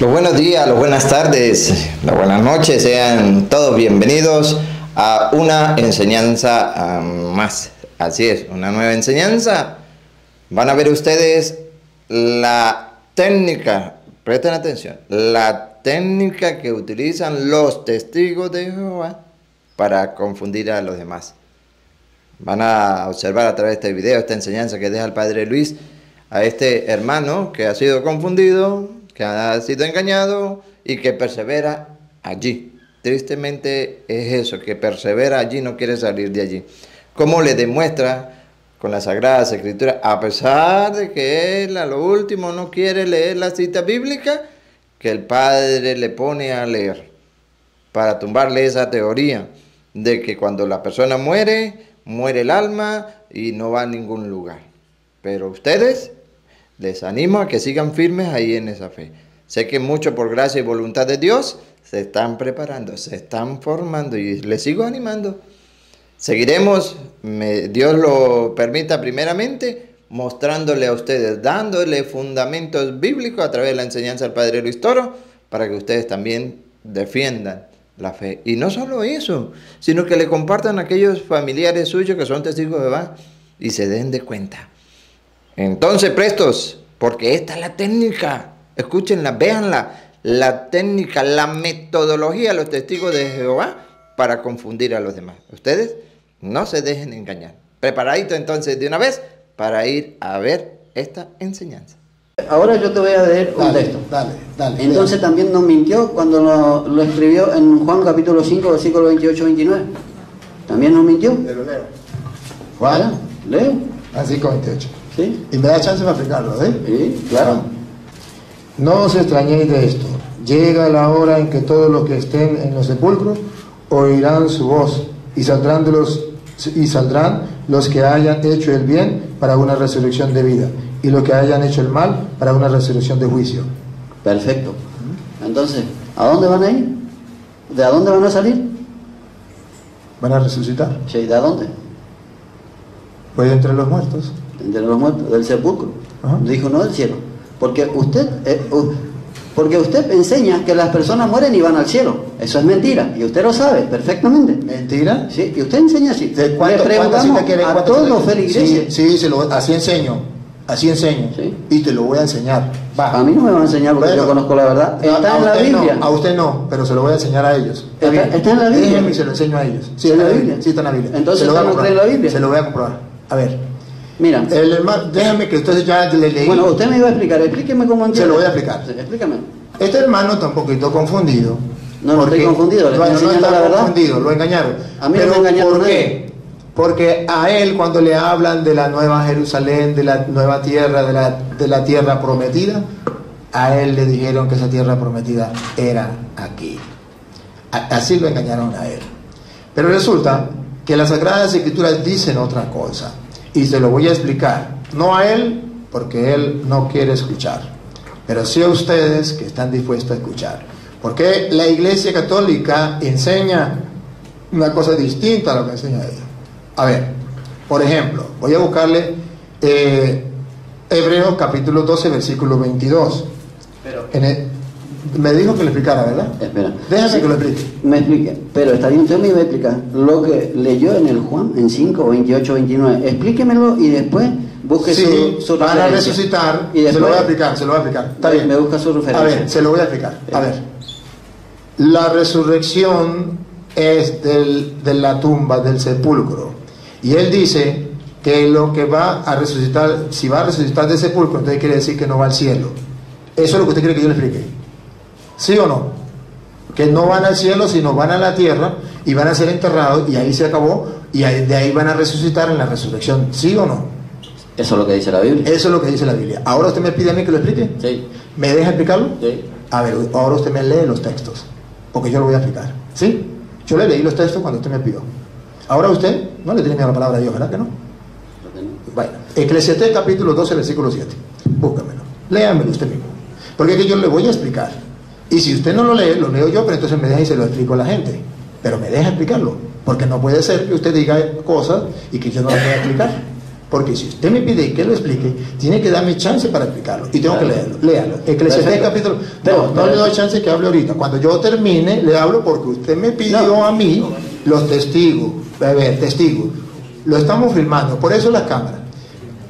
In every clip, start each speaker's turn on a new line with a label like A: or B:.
A: Los buenos días, las buenas tardes, las buenas noches, sean todos bienvenidos a una enseñanza um, más. Así es, una nueva enseñanza. Van a ver ustedes la técnica, presten atención, la técnica que utilizan los testigos de Jehová para confundir a los demás. Van a observar a través de este video, esta enseñanza que deja el Padre Luis a este hermano que ha sido confundido, que ha sido engañado y que persevera allí. Tristemente es eso, que persevera allí, no quiere salir de allí. ¿Cómo le demuestra con las Sagradas Escrituras? A pesar de que él a lo último no quiere leer la cita bíblica, que el Padre le pone a leer para tumbarle esa teoría de que cuando la persona muere, muere el alma y no va a ningún lugar. Pero ustedes les animo a que sigan firmes ahí en esa fe. Sé que mucho por gracia y voluntad de Dios se están preparando, se están formando y les sigo animando. Seguiremos, Dios lo permita primeramente, mostrándole a ustedes, dándole fundamentos bíblicos a través de la enseñanza del Padre Luis Toro, para que ustedes también defiendan la fe. Y no solo eso, sino que le compartan a aquellos familiares suyos que son testigos de Jehová y se den de cuenta. Entonces, prestos, porque esta es la técnica, escúchenla, véanla, la técnica, la metodología de los testigos de Jehová para confundir a los demás. Ustedes no se dejen engañar. Preparadito entonces de una vez para ir a ver esta enseñanza.
B: Ahora yo te voy a leer un
C: Dale,
B: texto.
C: dale, dale.
B: Entonces también nos mintió cuando lo, lo escribió en Juan capítulo 5, versículo 28-29. También nos mintió.
C: Te lo leo. Juan,
B: ¿Leo?
C: así con 28.
B: ¿Sí?
C: Y me da chance para explicarlo, ¿eh?
B: Sí, claro.
C: No os extrañéis de esto. Llega la hora en que todos los que estén en los sepulcros oirán su voz y saldrán de los y saldrán los que hayan hecho el bien para una resurrección de vida y los que hayan hecho el mal para una resurrección de juicio.
B: Perfecto. Entonces, ¿a dónde van a ir? ¿De a dónde van a salir?
C: ¿Van a resucitar?
B: Sí, ¿de a dónde?
C: Pues entre los muertos.
B: De los muertos, del sepulcro.
C: Ajá.
B: Dijo, no del cielo. Porque usted, eh, porque usted enseña que las personas mueren y van al cielo. Eso es mentira. Y usted lo sabe perfectamente.
C: ¿Mentira?
B: Sí, y usted enseña así.
C: ¿De
B: Le
C: cuánto-
B: preguntamos
C: sí te quiere-
B: a todos los feligreses.
C: Sí, sí, se lo- así enseño. Así enseño.
B: Sí.
C: Y te lo voy a enseñar. Va.
B: A mí no me va a enseñar porque
C: Bueno,
B: yo conozco la verdad. Está
C: a
B: en la
C: no,
B: Biblia.
C: a usted no, pero se lo voy a enseñar a ellos.
B: Está- en la Biblia.
C: Déjeme y se lo enseño a ellos. Sí,
B: ¿En
C: está
B: la
C: en
B: Biblia?
C: Sí, está en la Biblia.
B: Entonces,
C: se lo voy a
B: ¿usted no cree en
C: comprobar.
B: la Biblia?
C: Se lo voy a comprobar. A ver.
B: Mira,
C: El déjame que usted ya le leí.
B: bueno, usted me iba a explicar. Explíqueme cómo entiende.
C: Se lo voy a explicar.
B: Explícame.
C: Este hermano está un poquito confundido.
B: No, no estoy confundido, le
C: No,
B: estoy
C: no está
B: la verdad.
C: confundido, lo engañaron.
B: A mí no
C: Pero,
B: me engañaron
C: ¿Por qué? Porque a él cuando le hablan de la nueva Jerusalén, de la nueva tierra, de la, de la tierra prometida, a él le dijeron que esa tierra prometida era aquí. Así lo engañaron a él. Pero resulta que las Sagradas Escrituras dicen otra cosa. Y se lo voy a explicar. No a él, porque él no quiere escuchar. Pero sí a ustedes que están dispuestos a escuchar. Porque la Iglesia Católica enseña una cosa distinta a lo que enseña ella. A ver, por ejemplo, voy a buscarle eh, Hebreos capítulo 12, versículo 22.
B: Pero,
C: En el- me dijo que le explicara, ¿verdad?
B: espera.
C: Déjame
B: Sí,
C: que lo explique.
B: Me explique. Pero está bien, usted me iba a explicar lo que leyó en el Juan en 5, 28, 29. Explíquemelo y después busque
C: Sí,
B: su, su
C: van a
B: referencia.
C: resucitar.
B: Y
C: se lo voy a
B: después
C: explicar, se lo voy a explicar. Está bien.
B: me busca su referencia.
C: A ver, se lo voy a explicar. A ver. La resurrección es del- de la tumba, del sepulcro. Y él dice que lo que va a resucitar, si va a resucitar del sepulcro, entonces quiere decir que no va al cielo. Eso es lo que usted quiere que yo le explique. ¿Sí o no? Que no van al cielo, sino van a la tierra y van a ser enterrados y ahí se acabó y de ahí van a resucitar en la resurrección. ¿Sí o no?
B: Eso es lo que dice la Biblia.
C: Eso es lo que dice la Biblia. Ahora usted me pide a mí que lo explique.
B: Sí.
C: ¿Me deja explicarlo?
B: Sí.
C: A ver, ahora usted me lee los textos, porque yo lo voy a explicar. ¿Sí? Yo le leí los textos cuando usted me pidió. Ahora usted no le tiene miedo a la palabra de Dios, ¿verdad que no? Bueno, Eclesiastés capítulo 12, versículo 7. Búscamelo. Léamelo usted mismo. Porque es que yo le voy a explicar. Y si usted no lo lee, lo leo yo, pero entonces me deja y se lo explico a la gente. Pero me deja explicarlo. Porque no puede ser que usted diga cosas y que yo no lo pueda explicar. Porque si usted me pide que lo explique, tiene que darme chance para explicarlo. Y tengo que leerlo. Léalo. Eclesiastés capítulo.
B: Pero-
C: no, no le doy chance que hable ahorita. Cuando yo termine, le hablo porque usted me pidió
B: No.
C: a mí los testigos. A ver, testigos. Lo estamos filmando. Por eso las cámaras.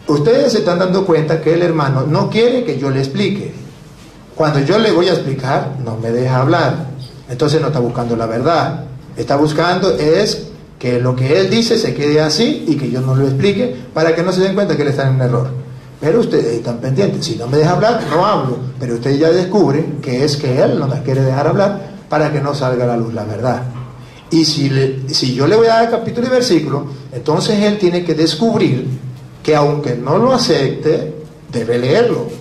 C: Ustedes se están dando cuenta que el hermano no quiere que yo le explique. Cuando yo le voy a explicar, no me deja hablar. Entonces no está buscando la verdad. Está buscando es que lo que él dice se quede así y que yo no lo explique para que no se den cuenta que él está en error. Pero ustedes están pendientes. Si no me deja hablar, no hablo. Pero ustedes ya descubren que es que él no me quiere dejar hablar para que no salga a la luz la verdad. Y si, si yo le voy a dar capítulo y versículo, entonces él tiene que descubrir que aunque no lo acepte, debe leerlo.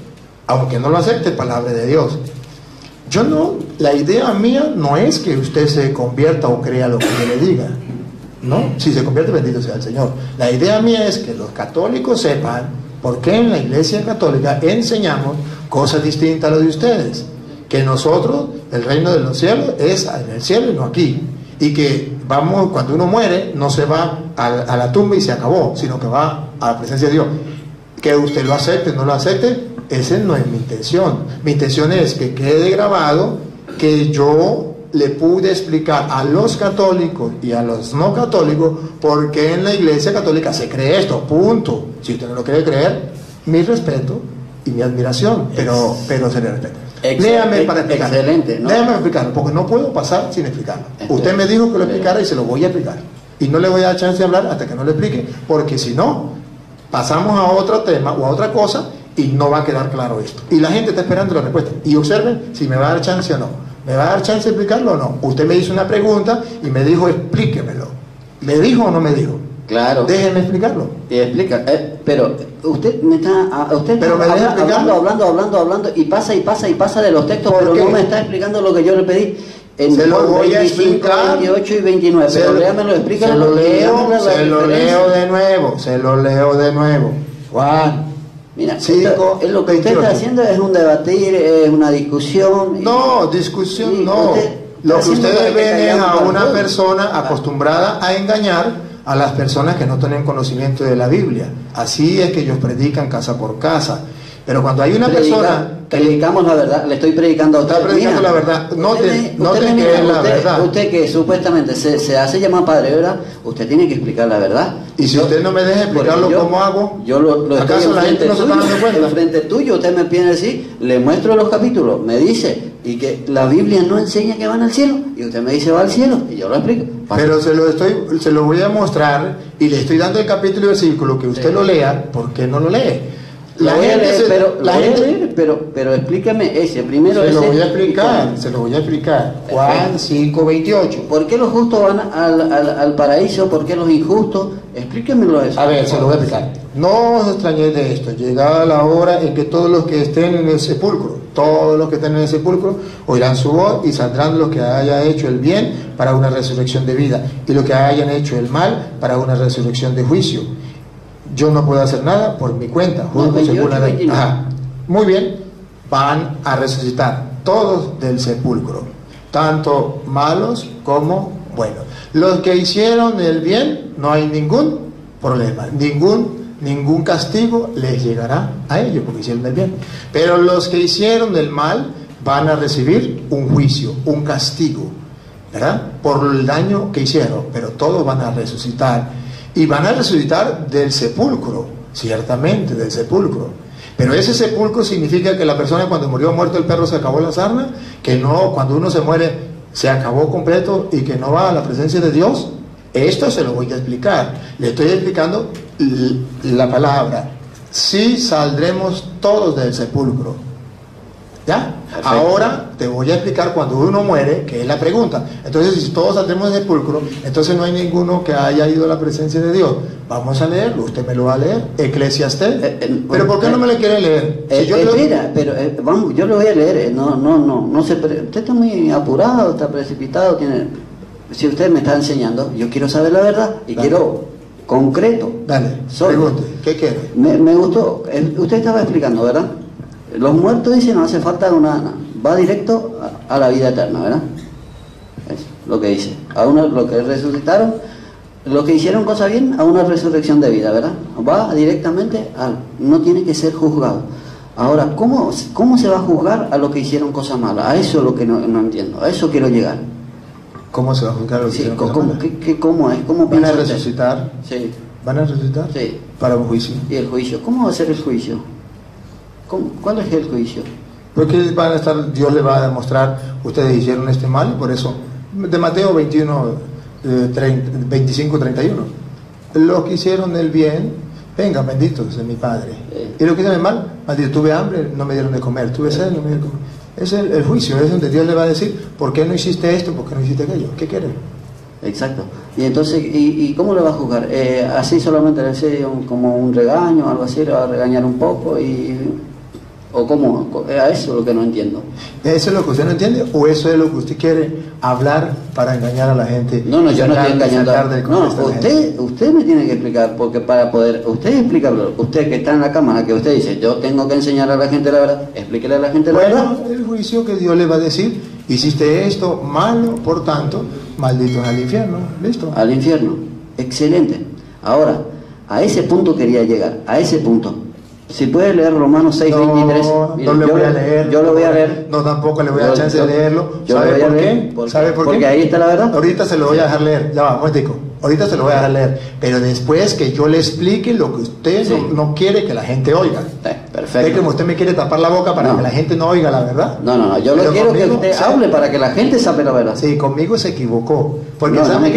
C: Aunque no lo acepte, palabra de Dios. Yo no, la idea mía no es que usted se convierta o crea lo que yo le diga. No, si se convierte, bendito sea el Señor. La idea mía es que los católicos sepan por qué en la iglesia católica enseñamos cosas distintas a lo de ustedes. Que nosotros, el reino de los cielos, es en el cielo y no aquí. Y que vamos, cuando uno muere, no se va a, la tumba y se acabó, sino que va a la presencia de Dios. Que usted lo acepte, no lo acepte, esa no es mi intención. Mi intención es que quede grabado que yo le pude explicar a los católicos y a los no católicos por qué en la iglesia católica se cree esto, punto. Si usted no lo quiere creer, mi respeto y mi admiración, pero, pero se le respeta. Léame para explicarlo.
B: excelente, ¿no?
C: Léame explicarlo, porque no puedo pasar sin explicarlo.
B: Excelente.
C: Usted me dijo que lo explicara y se lo voy a explicar. Y no le voy a dar chance de hablar hasta que no lo explique, porque si no, pasamos a otro tema o a otra cosa y no va a quedar claro esto. Y la gente está esperando la respuesta. Y observen si me va a dar chance o no. ¿Me va a dar chance de explicarlo o no? Usted me hizo una pregunta y me dijo explíquemelo. ¿Me dijo o no me dijo?
B: Claro.
C: Déjeme explicarlo.
B: Y explica, eh, pero usted me está, ah, usted
C: Pero me
B: habla- hablando, hablando, hablando, hablando y pasa y pasa y pasa de los textos,
C: ¿Por
B: pero
C: qué?
B: no me está explicando lo que yo le pedí. En
C: Se lo voy a
B: 25,
C: explicar.
B: 28 y 29,
C: Se
B: pero
C: lo-
B: léamelo.
C: Se lo leo, se lo leo de nuevo, se lo leo de nuevo. Juan,
B: Mira,
C: Cinco,
B: esto- es lo que usted
C: 28.
B: está haciendo es un debatir, es una discusión.
C: No, discusión no.
B: usted
C: Lo que ustedes ven es a una persona acostumbrada a engañar a las personas que no tienen conocimiento de la Biblia. Así es que ellos predican casa por casa. Pero cuando hay una persona
B: predicamos la verdad, le estoy predicando a usted.
C: Está predicando la verdad. Note-
B: me-
C: note
B: me
C: que
B: mira,
C: es la
B: usted,
C: verdad.
B: Usted que supuestamente se, se hace llamar padre, ¿verdad? Usted tiene que explicar la verdad.
C: Y si
B: Yo-
C: usted no me deja explicarlo,
B: yo-
C: ¿cómo hago?
B: Yo lo, lo
C: ¿Acaso la gente no se está dando cuenta?
B: Enfrente tuyo, usted me pide decir, le muestro los capítulos, me dice, y que la Biblia no enseña que van al cielo, y usted me dice va al cielo, y yo lo explico.
C: Pero se lo estoy, se lo voy a mostrar y le estoy dando el capítulo y versículo que usted
B: Sí.
C: lo lea, ¿por qué no lo lee?
B: Lo voy a leer,
C: se-
B: pero,
C: la
B: lo
C: gente-
B: leer, pero, pero explíqueme ese, primero
C: se lo
B: ese,
C: voy a explicar, se lo voy a explicar. Juan 5:28.
B: ¿Por qué los justos van al, al, al paraíso? ¿Por qué los injustos? Explíquemelo eso.
C: A ver, se lo voy a explicar. No os extrañéis de esto. Llegada la hora en que todos los que estén en el sepulcro, todos los que estén en el sepulcro, oirán su voz y saldrán los que hayan hecho el bien para una resurrección de vida y los que hayan hecho el mal para una resurrección de juicio. Yo no puedo hacer nada por mi cuenta. juzgo
B: 28,
C: según la ley.
B: 29.
C: Ajá. Muy bien, van a resucitar todos del sepulcro, tanto malos como buenos. Los que hicieron el bien, no hay ningún problema, ningún, ningún castigo les llegará a ellos porque hicieron el bien. Pero los que hicieron el mal van a recibir un juicio, un castigo, ¿verdad? Por el daño que hicieron, pero todos van a resucitar. Y van a resucitar del sepulcro, ciertamente, del sepulcro. Pero ese sepulcro significa que la persona cuando murió muerto el perro se acabó la sarna, que no, cuando uno se muere se acabó completo y que no va a la presencia de Dios. Esto se lo voy a explicar. Le estoy explicando la palabra. Sí saldremos todos del sepulcro. ¿Ya?
B: Perfecto.
C: Ahora te voy a explicar cuando uno muere, que es la pregunta. Entonces, si todos saldremos del sepulcro, entonces no hay ninguno que haya ido a la presencia de Dios. Vamos a leerlo, usted me lo va a leer. Eclesiastés.
B: Eh, eh,
C: Pero ¿por qué
B: eh,
C: no me lo quiere leer? Si yo lo-
B: mira, pero vamos, yo lo voy a leer. No, no, no, no se pre- usted está muy apurado, está precipitado. Tiene, si usted me está enseñando, yo quiero saber la verdad y
C: Dale.
B: quiero concreto.
C: Dale,
B: Solo.
C: pregunte, ¿qué quiere?
B: Me, me gustó. Usted estaba explicando, ¿verdad? Los muertos dicen no hace falta una, va directo a, a la vida eterna, ¿verdad? Es lo que dice. A uno lo que resucitaron los que hicieron cosas bien a una resurrección de vida, ¿verdad? Va directamente al, no tiene que ser juzgado. Ahora, ¿cómo, ¿cómo se va a juzgar a los que hicieron cosas malas? A eso es lo que no, no entiendo, a eso quiero llegar.
C: ¿Cómo se va a juzgar a los que
B: Sí,
C: hicieron
B: ¿cómo,
C: cosas malas?
B: qué- qué- cómo es? ¿Cómo
C: ¿Van a resucitar?
B: Sí,
C: ¿Van a resucitar?
B: sí.
C: Para un juicio.
B: ¿Y el juicio? ¿Cómo va a ser el juicio? ¿Cómo- ¿Cuál es el juicio?
C: Porque van a estar, Dios le va a demostrar, ustedes hicieron este mal, y por eso, de Mateo 21, eh, 30, 25, 31. Los que hicieron el bien, vengan benditos de mi Padre. Y los que hicieron el mal, maldito, tuve hambre, no me dieron de comer, tuve sed, no me dieron de comer. Es el, el juicio, es donde Dios le va a decir, ¿por qué no hiciste esto? ¿Por qué no hiciste aquello? ¿Qué quieren?
B: Exacto. Y entonces, ¿y, y cómo le va a juzgar? Eh, ¿Así solamente le hace un- como un regaño, algo así, le va a regañar un poco? y ¿O cómo? A eso es lo que no entiendo.
C: ¿Eso es lo que usted no entiende? ¿O eso es lo que usted quiere hablar para engañar a la gente?
B: No, no, yo no estoy engañando. No, usted, usted me tiene que explicar, porque para poder, usted explicarlo, usted que está en la cámara, que usted dice, yo tengo que enseñar a la gente la verdad, explíquele a la gente la verdad.
C: Bueno, el juicio que Dios le va a decir, hiciste esto malo, por tanto, malditos al infierno. ¿Listo?
B: Al infierno. Excelente. Ahora, a ese punto quería llegar, a ese punto. Si puede leer Romanos 6, 23.
C: No,
B: mire,
C: no le
B: yo
C: voy a
B: lo-
C: leer.
B: Yo lo voy a leer.
C: No, tampoco le voy a dar chance de leerlo.
B: yo lo
C: ¿Sabe
B: voy a
C: por
B: leer,
C: qué?
B: porque-
C: ¿Sabe por
B: porque
C: qué?
B: ahí está la verdad.
C: Ahorita se lo voy a dejar leer. Ya va, momentico. Ahorita se lo voy a dejar leer. Pero después que yo le explique lo que usted
B: Sí.
C: no, no quiere que la gente oiga.
B: Eh,
C: Es
B: Perfecto.
C: como usted me quiere tapar la boca para
B: No.
C: que la gente no oiga la verdad.
B: No, no, no. Yo lo quiero que usted hable para que la gente sepa la verdad.
C: Sí, conmigo se equivocó. Porque. ¿sabe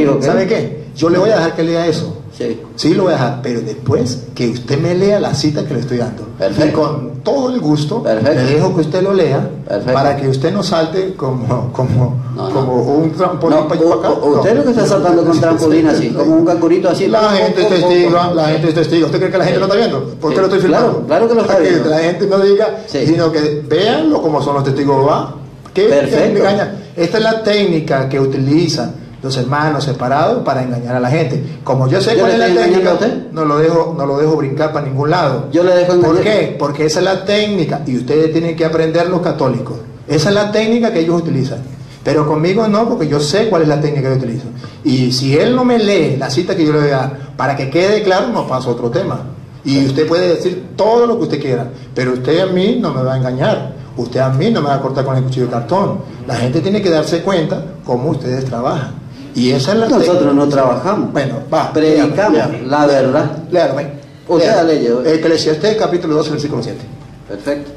C: qué? Yo le voy a dejar que lea eso.
B: Sí.
C: Sí, lo voy a dejar, pero después que usted me lea la cita que le estoy dando.
B: Perfecto.
C: Y con todo el gusto,
B: Perfecto.
C: le dejo que usted lo lea
B: Perfecto.
C: para que usted no salte como, como,
B: No, no.
C: como un trampolín
B: No,
C: para acá.
B: usted
C: No.
B: lo que está saltando con trampolín así, como un cangurito así.
C: La gente es testigo, la gente es testigo. ¿Usted cree que la gente no está viendo? ¿Por qué
B: Sí,
C: lo estoy filmando?
B: claro, claro que lo está viendo.
C: la gente no diga,
B: Sí.
C: sino que véanlo como son los testigos Jehová. ¿Qué
B: Perfecto.
C: engaña? Esta es la técnica que utilizan los hermanos separados para engañar a la gente. Como yo sé
B: ¿Yo
C: cuál es la técnica, no lo dejo, no lo dejo brincar para ningún lado.
B: Yo le dejo
C: ¿Por
B: engañar.
C: qué? Porque esa es la técnica y ustedes tienen que aprender los católicos. Esa es la técnica que ellos utilizan. Pero conmigo no, porque yo sé cuál es la técnica que utilizo. Y si él no me lee la cita que yo le voy a dar, para que quede claro, no paso a otro tema. Y usted puede decir todo lo que usted quiera, pero usted a mí no me va a engañar. Usted a mí no me va a cortar con el cuchillo de cartón. La gente tiene que darse cuenta cómo ustedes trabajan. Y esa es la
B: Nosotros no trabajamos.
C: Bueno, va.
B: Predicamos
C: léame, léame.
B: la verdad.
C: Léame.
B: La leye.
C: Eclesiastés capítulo 12, versículo 7.
B: Perfecto.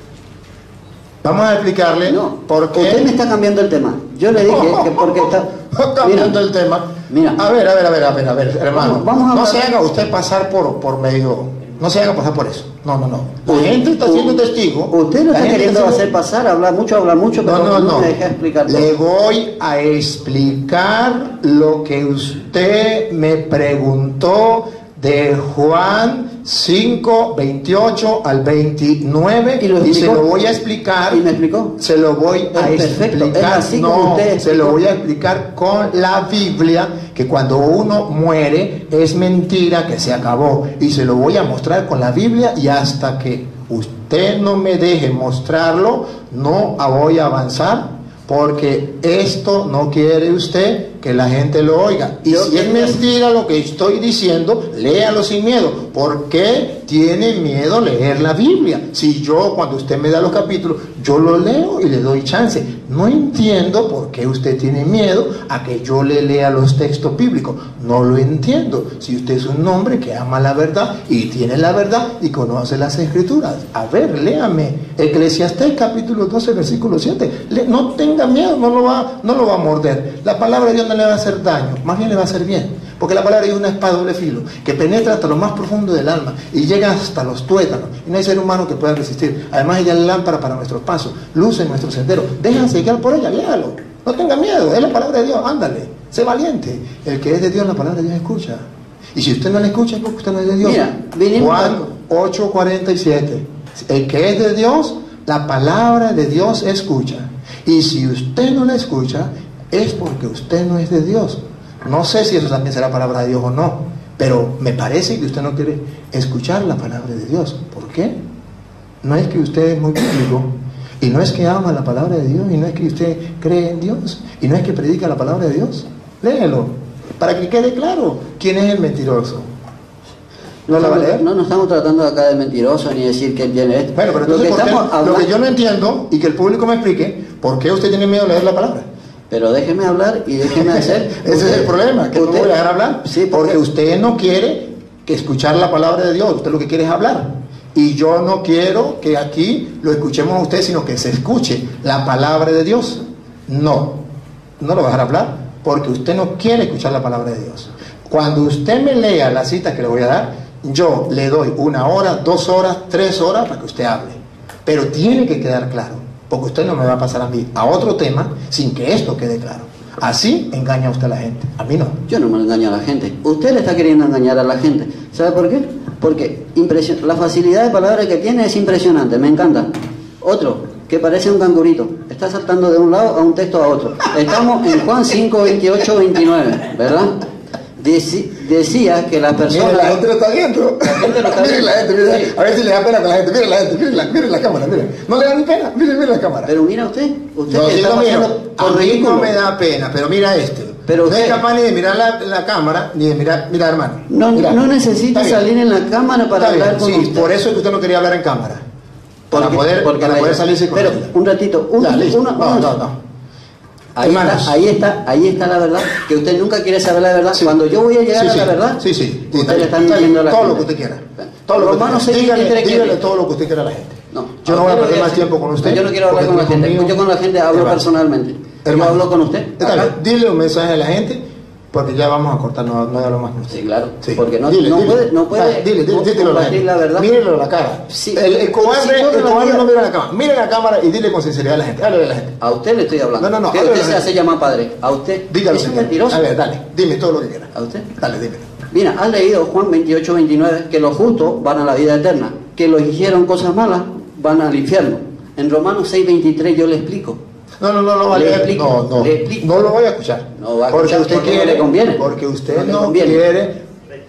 C: Vamos a explicarle
B: No,
C: por qué.
B: usted me está cambiando el tema. Yo le dije que porque está.
C: cambiando el tema.
B: Mira.
C: A ver, a ver, a ver, a ver, a ver, hermano.
B: Vamos- vamos a
C: no se haga usted pasar por, por medio. No se haga pasar por eso. No, no, no. La gente está siendo testigo.
B: Usted lo está queriendo hacer pasar, hablar mucho, hablar mucho, pero
C: No, no, no.
B: me deja explicar.
C: Le voy a explicar lo que usted me preguntó de Juan 5, 28 al 29
B: ¿Y lo
C: se lo voy a explicar.
B: ¿Y me explicó?
C: Se lo voy a
B: Es
C: explicar.
B: así
C: no, se lo voy a explicar con la Biblia que cuando uno muere es mentira que se acabó y se lo voy a mostrar con la Biblia y hasta que usted no me deje mostrarlo no voy a avanzar porque esto no quiere usted que la gente lo oiga. Y
B: Yo-
C: si es mentira lo que estoy diciendo, léalo sin miedo. ¿Por qué tiene miedo leer la Biblia? Si yo, cuando usted me da los capítulos, yo lo leo y le doy chance. No entiendo por qué usted tiene miedo a que yo le lea los textos bíblicos. No lo entiendo. Si usted es un hombre que ama la verdad y tiene la verdad y conoce las escrituras. A ver, léame. Eclesiastés capítulo 12, versículo 7. Le- no tenga miedo, no lo, va, no lo va a morder. La palabra de Dios no le va a hacer daño, más bien le va a hacer bien. Porque la palabra es una espada doble filo que penetra hasta lo más profundo del alma y llega hasta los tuétanos. Y no hay ser humano que pueda resistir. Además, ella es lámpara para nuestros pasos, luz en nuestro sendero. Déjense guiar por ella, léalo. No tenga miedo, es la palabra de Dios, ándale, sé valiente. El que es de Dios, la palabra de Dios escucha. Y si usted no la escucha, es porque usted no es de Dios.
B: Mira,
C: Juan
B: a-
C: 8:47. El que es de Dios, la palabra de Dios escucha. Y si usted no la escucha, es porque usted no es de Dios. No sé si eso también será palabra de Dios o no, pero me parece que usted no quiere escuchar la palabra de Dios. ¿Por qué? No es que usted es muy bíblico, y no es que ama la palabra de Dios, y no es que usted cree en Dios, y no es que predica la palabra de Dios. Léelo. para que quede claro quién es el mentiroso.
B: No,
C: ¿No la va a
B: estamos-
C: leer?
B: no nos estamos tratando acá de mentiroso ni decir que él viene esto.
C: Bueno, pero
B: lo
C: entonces,
B: que
C: ¿por qué?
B: estamos
C: lo que yo no entiendo y que el público me explique, ¿por qué usted tiene miedo de leer la palabra?
B: Pero déjeme hablar y déjeme hacer.
C: Ese es el problema, que no
B: usted-
C: voy a dejar hablar.
B: Sí,
C: porque usted no quiere que escuchar la palabra de Dios, usted lo que quiere es hablar. Y yo no quiero que aquí lo escuchemos a usted, sino que se escuche la palabra de Dios. No, no lo voy a dejar hablar porque usted no quiere escuchar la palabra de Dios. Cuando usted me lea la cita que le voy a dar, yo le doy una hora, dos horas, tres horas para que usted hable. Pero tiene que quedar claro, porque usted no me va a pasar a mí a otro tema sin que esto quede claro. Así engaña usted a la gente, a mí no.
B: Yo no me engaño a la gente. Usted le está queriendo engañar a la gente. ¿Sabe por qué? Porque impresio- la facilidad de palabras que tiene es impresionante, me encanta. Otro, que parece un cangurito. Está saltando de un lado a un texto a otro. Estamos en Juan 5, 28, 29, ¿verdad? Deci- decía que las personas...
C: Mire, la gente lo está viendo.
B: La gente lo está
C: Mire
B: viendo.
C: la gente,
B: Sí.
C: a ver si le da pena con la gente. Mire la gente, mire la, la cámara, mire. No le da ni pena, mire, mire la cámara.
B: Pero mira usted, usted
C: No,
B: que está pasando
C: A
B: por
C: mí
B: ridículo.
C: no me da pena, pero mira este.
B: Pero
C: no es
B: usted-
C: capaz ni de mirar la, la cámara, ni de mirar, mira hermano.
B: No,
C: mira.
B: no necesita salir en la cámara para
C: Está bien,
B: hablar con
C: sí,
B: usted.
C: por eso es que usted no quería hablar en cámara. Para poder,
B: porque
C: para poder salirse con
B: Pero,
C: ella.
B: un ratito, un- una-
C: no, no, no.
B: Ahí está, ahí está, ahí está la verdad, que usted nunca quiere saber la verdad.
C: Sí.
B: Cuando yo voy a llegar
C: Sí,
B: a
C: sí.
B: la verdad,
C: Sí, sí.
B: usted le está
C: Está bien.
B: mintiendo a la
C: Todo
B: gente.
C: lo que usted quiera. Todo lo que usted quiera.
B: 6,
C: Dígale,
B: 23,
C: dígale
B: ¿qué?
C: todo lo que usted quiera a la gente.
B: No,
C: Yo no voy a perder más tiempo con usted.
B: Yo no quiero hablar con la gente. Yo con la gente hablo personalmente.
C: Hermano.
B: Yo hablo con usted.
C: Dile un mensaje a la gente, porque ya vamos a cortar, no, no hablo más usted.
B: Sí, claro.
C: Sí.
B: Porque no,
C: Dile,
B: no
C: dile.
B: puede, no puede
C: Ah, dile, a la,
B: combatir
C: gente.
B: la verdad.
C: Mírelo a la cara.
B: Sí.
C: El, el cobarde,
B: Sí, yo
C: el
B: la
C: cobarde
B: mira.
C: no mira la cámara. La cámara y dile con sinceridad a la gente. Háblale a la gente.
B: A usted le estoy hablando.
C: No, no, no,
B: usted
C: a la
B: se hace llamar padre. A usted.
C: Dígalo.
B: Es un mentiroso.
C: A ver, dale. Dime todo lo que quieras.
B: ¿A usted?
C: Dale, dime.
B: Mira, has leído Juan 28, 29, que los justos van a la vida eterna, que los hicieron cosas malas van al infierno. En Romanos 6, 23 yo le explico.
C: No, no, no, no va a
B: Le
C: leer.
B: explico,
C: no, no.
B: le explico.
C: No lo voy a escuchar.
B: No va a
C: porque
B: escuchar
C: usted
B: porque no
C: quiere.
B: le conviene.
C: Porque usted
B: No le
C: no,
B: conviene.
C: quiere.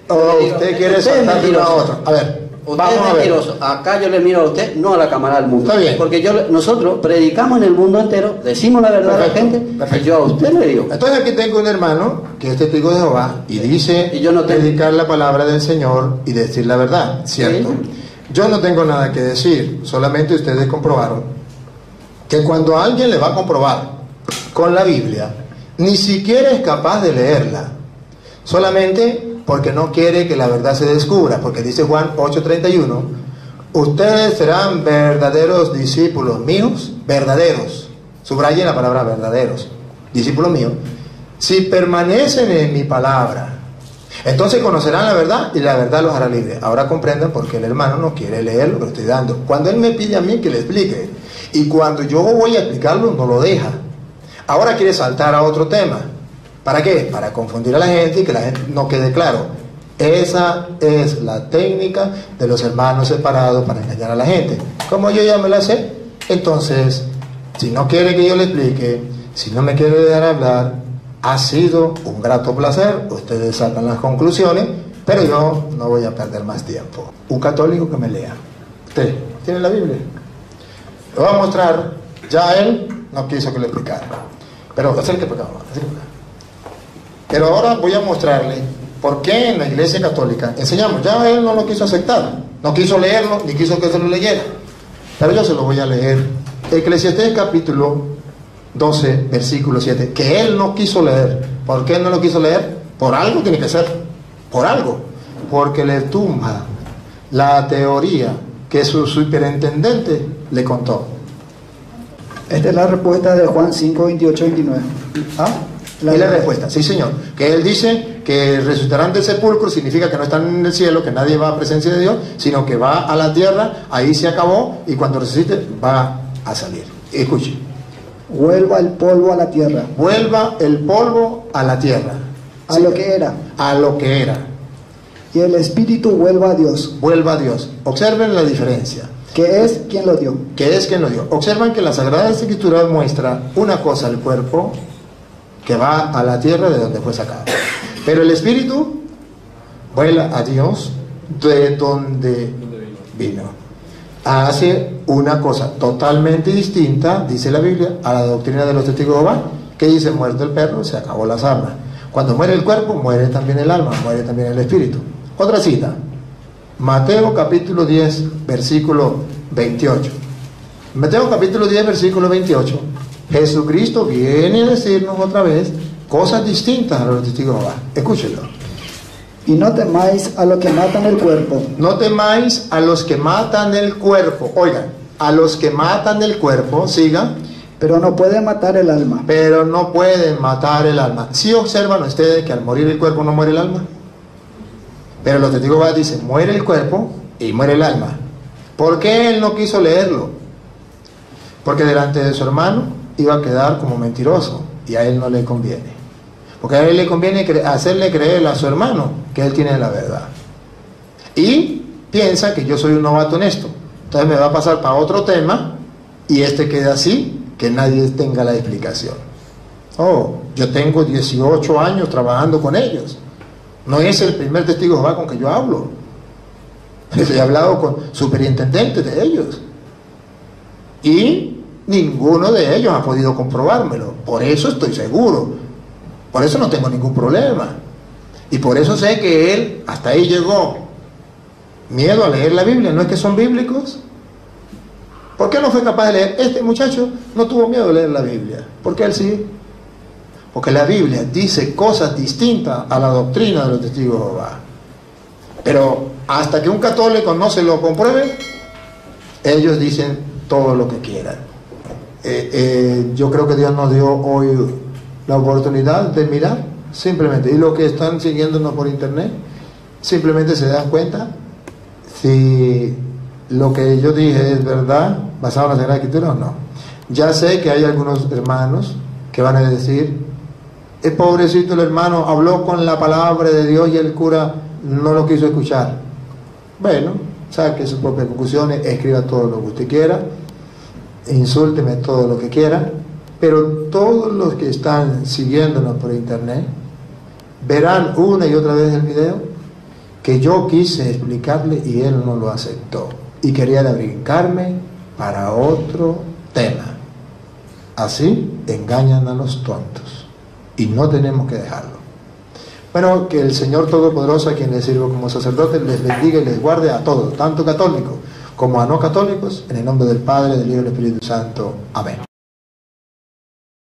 C: O usted quiere
B: usted
C: saltar de uno a otro. A ver.
B: Usted
C: vamos
B: es
C: a ver.
B: mentiroso. Acá yo le miro a usted, no a la cámara del mundo.
C: Está bien.
B: Porque yo, nosotros predicamos en el mundo entero, decimos la verdad a la gente,
C: perfecto.
B: y yo a usted le digo.
C: Entonces aquí tengo un hermano que es testigo de Jehová y dice
B: Y yo no tengo-
C: predicar la palabra del Señor y decir la verdad, ¿cierto?
B: Sí.
C: Yo no tengo nada que decir, solamente ustedes comprobaron que cuando alguien le va a comprobar con la Biblia, ni siquiera es capaz de leerla, solamente porque no quiere que la verdad se descubra, porque dice Juan 8:31, ustedes serán verdaderos discípulos míos, verdaderos, subrayen la palabra verdaderos, discípulos míos, si permanecen en mi palabra. Entonces conocerán la verdad y la verdad los hará libres. Ahora comprendan por qué el hermano no quiere leer lo que estoy dando. Cuando él me pide a mí que le explique y cuando yo voy a explicarlo no lo deja. Ahora quiere saltar a otro tema. ¿Para qué? Para confundir a la gente y que la gente no quede claro. Esa es la técnica de los hermanos separados para engañar a la gente. Como yo ya me la sé, entonces, si no quiere que yo le explique, si no me quiere dejar hablar, ha sido un grato placer. Ustedes sacan las conclusiones, pero yo no voy a perder más tiempo. Un católico que me lea. Usted tiene la Biblia. Lo voy a mostrar. Ya él no quiso que le explicara. Pero acérquese para acá, acá. Pero ahora voy a mostrarle por qué en la iglesia católica enseñamos. Ya él no lo quiso aceptar, no quiso leerlo, ni quiso que se lo leyera. Pero yo se lo voy a leer. Eclesiastés capítulo 12, versículo 7, que él no quiso leer. ¿Por qué no lo quiso leer? Por algo tiene que ser. Por algo. Porque le tumba la teoría que su superintendente le contó.
D: Esta es la respuesta de Juan 5, 28, 29.
C: ¿Ah? y la respuesta, sí señor. Que él dice que resucitarán del sepulcro significa que no están en el cielo, que nadie va a presencia de Dios, sino que va a la tierra, ahí se acabó y cuando resucite va a salir. Escuche,
D: Vuelva el polvo a la tierra,
C: vuelva el polvo a la tierra.
D: a lo que era,
C: A lo que era.
D: y el espíritu vuelva a Dios,
C: Vuelva a Dios. Observen la diferencia.
D: Que es quien lo dio.
C: que es quien lo dio. Observan que la Sagrada Escritura muestra una cosa, el cuerpo, que va a la tierra de donde fue sacado. Pero el espíritu vuela a Dios de donde vino. Hace una cosa totalmente distinta, dice la Biblia, a la doctrina de los testigos de Jehová, que dice muerto el perro, se acabó las armas. Cuando muere el cuerpo, muere también el alma, muere también el espíritu. Otra cita, Mateo capítulo 10, versículo 28. Mateo capítulo 10, versículo 28. Jesucristo viene a decirnos otra vez cosas distintas a los testigos de Jehová. Escúchenlo.
D: Y no temáis a los que matan el cuerpo,
C: No temáis a los que matan el cuerpo. Oigan, a los que matan el cuerpo, sigan,
D: pero no pueden matar el alma.
C: pero no pueden matar el alma. ¿Sí observan ustedes que al morir el cuerpo no muere el alma? Pero los testigos Jehová dicen, muere el cuerpo y muere el alma. ¿Por qué él no quiso leerlo? Porque delante de su hermano iba a quedar como mentiroso y a él no le conviene. Porque a él le conviene hacerle creer a su hermano que él tiene la verdad. Y piensa que yo soy un novato en esto. Entonces me va a pasar para otro tema y este queda así, que nadie tenga la explicación. Oh, yo tengo 18 años trabajando con ellos. No es el primer testigo de con que yo hablo. He hablado con superintendentes de ellos. Y ninguno de ellos ha podido comprobármelo. Por eso estoy seguro. Por eso no tengo ningún problema. Y por eso sé que él hasta ahí llegó. Miedo a leer la Biblia. ¿No es que son bíblicos? ¿Por qué no fue capaz de leer? Este muchacho no tuvo miedo de leer la Biblia. ¿Por qué él sí? Porque la Biblia dice cosas distintas a la doctrina de los testigos de Jehová. Pero hasta que un católico no se lo compruebe, ellos dicen todo lo que quieran. Eh, eh, yo creo que Dios nos dio hoy la oportunidad de mirar simplemente. Y los que están siguiéndonos por internet, simplemente se dan cuenta si lo que yo dije es verdad, basado en la Sagrada Escritura o no. Ya sé que hay algunos hermanos que van a decir, el pobrecito el hermano habló con la palabra de Dios y el cura no lo quiso escuchar. Bueno, saque sus propias conclusiones, escriba todo lo que usted quiera, insúlteme todo lo que quiera, pero todos los que están siguiéndonos por internet verán una y otra vez el video que yo quise explicarle y él no lo aceptó y quería brincarme para otro tema. Así engañan a los tontos y no tenemos que dejarlo. Bueno, que el Señor Todopoderoso, a quien les sirvo como sacerdote, les bendiga y les guarde a todos, tanto católicos como a no católicos, en el nombre del Padre, del Hijo y del Espíritu Santo. Amén.